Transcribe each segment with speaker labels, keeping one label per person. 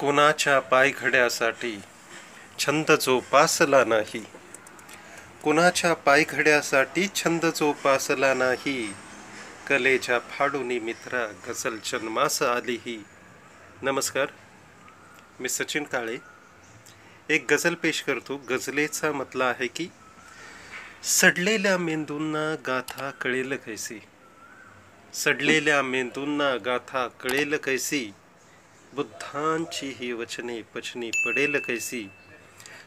Speaker 1: कोणाच्या पायघड्यासाठी छंद जोपासला नाही? कुणाच्या पायघड्यासाठी छंद जोपासला नाही? कलेच्या फाडुनी मित्रा गझल जन्मास आली ही नमस्कार मी सचिन काळे. एक गझल पेश करतो. गझलेचा मतला आहे की सडलेल्या मेंदूंना गाथा कळेल कैसी? सडलेल्या मेंदूंना गाथा कळेल कैसी? बुद्धांची ही वचने पचनी पडेल कैसी?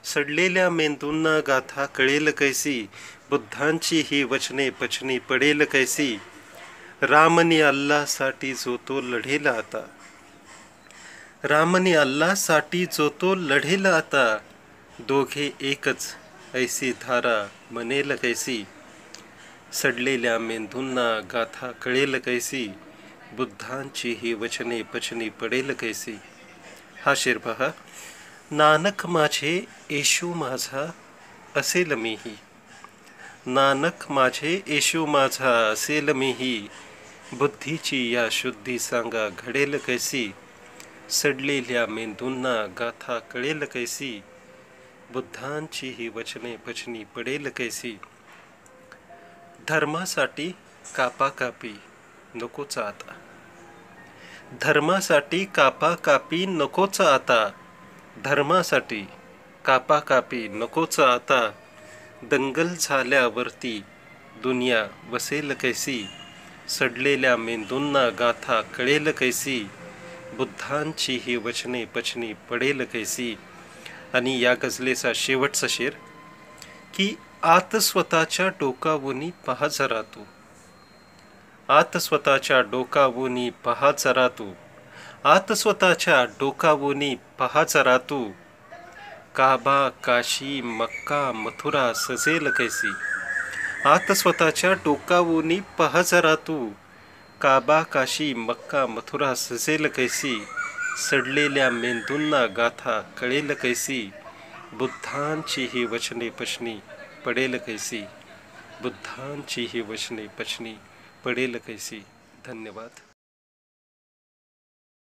Speaker 1: सडलेल्या मेंदूंना गाथा कळेल कैसी? बुद्धांची ही वचने पचनी पडेल कैसी? रामनी अल्लासाठी जो तो लढेल आता. रामनी अल्लासाठी जो तो लढेल आता. दोघे एकच ऐसी धारा मनेल कैसी? सडलेल्या मेंदूंना गाथा कळेल कैसी? बुद्धांची ही वचने पचनी पडेल कैसी? हा शेर पहा नानक माझे येशू माझा असेल मीही नानक माझे येशू माझा असेल मीही बुद्धीची या शुद्धी सांगा घडेल कैसी? सडलेल्या मेंदूंना गाथा कळेल कैसी? बुद्धांची ही वचने पचनी पडेल कैसी? धर्मासाठी कापाकापी नकोच आता धर्मासाठी कापाकापी नकोच आता धर्मासाठी कापाकापी नकोच आता दंगल झाल्यावरती दुनिया वसेल कैसी? सडलेल्या मेंदूंना गाथा कळेल कैसी? बुद्धांची ही वचने पचनी पडेल कैसी? आणि या गझलेचा शेवटचा शेर की आत स्वतःच्या डोकावुनी पहा जरा तू. आत स्वतःच्या डोकावोनी पहाचा रातू आत स्वतःच्या डोकावोनी पहाचा रातू काबा काशी मक्का मथुरा सजेल कैसी. आत स्वतःच्या डोकावोनी पहाचा रातू काबा काशी मक्का मथुरा सजेल कैसी. सडलेल्या मेंदूंना गाथा कळेल कैसी. बुद्धांची ही वचने पचनी पडेल कैसी. बुद्धांची ही वचने पचनी पडेल कैसी धन्यवाद.